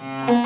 Bye.